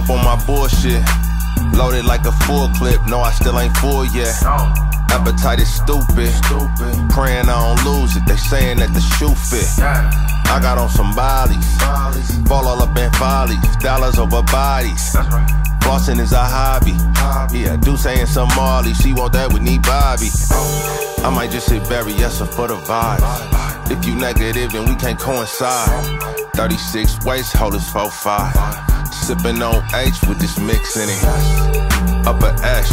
bullshit. Loaded like a full clip, no, I still ain't full yet. Appetite is stupid. Praying I don't lose it. They saying that the shoe fit. I got on some bodies. Fall all up in follies. Dollars over bodies. Flossing is a hobby. Yeah, do saying some Marley. She want that with need Bobby. I might just hit Barry Yesser for the vibe. If you negative, then we can't coincide. 36 waist holders 4-5. Sipping on H with this mix in it. Upper Ash.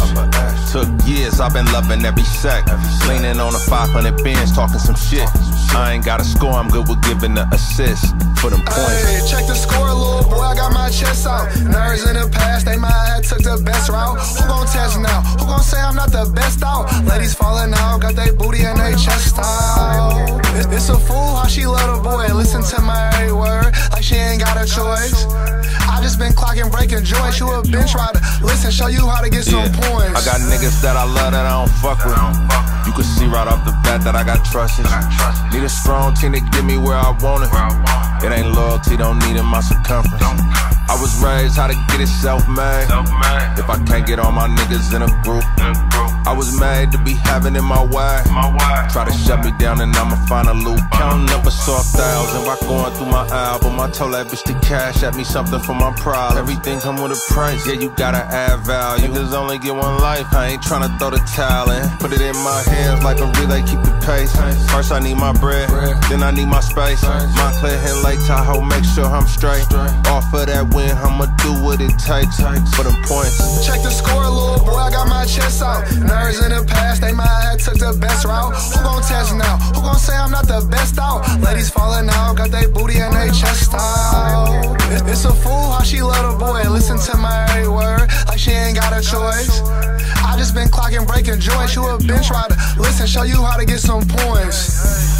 Took years, I've been loving every sec. Leaning on a 500 bins, talking some shit. I ain't got a score, I'm good with giving the assist for them points. Hey, check the score, little boy, I got my chest out. Nerves in the past, they might have took the best route. Who gon' test now? Who gon' say I'm not the best out? Ladies falling out, got they booty and they chest out. She love the boy. Listen to my every word, like she ain't got a choice. I just been clocking, breaking joints. You a bench rider. Listen, show you how to get some Yeah. points. I got niggas that I love that I don't fuck with. You can see right off the bat that I got trust issues. Need a strong team to get me where I want it. It ain't loyalty, don't need in my circumference. I was raised how to get it self-made. Self-made. If I can't get all my niggas in a group, I was made to be having it my way. Try to shut me down and I'ma find a loop. Counting up a soft thousand while going through my album. I told that bitch to cash at me something for my pride. Everything come with a price, yeah, you gotta add value. Niggas only get one life, I ain't tryna throw the towel in. Put it in my hands like a relay, keep the pace. First I need my bread, then I need my space. My clear head Lake Tahoe, make sure I'm straight. Off of that win, I'ma do what it takes for them points. Check the score, little boy, I got my chest out. Nerves in the past, they might have took the best route. Who gon' test now? Who gon' say I'm not the best out? Ladies falling out, got they booty and they chest out. It's, a fool how she love a boy. Listen to my every word, like she ain't got a choice. I just been clocking, breaking joints. You a bench rider. Listen, show you how to get some points.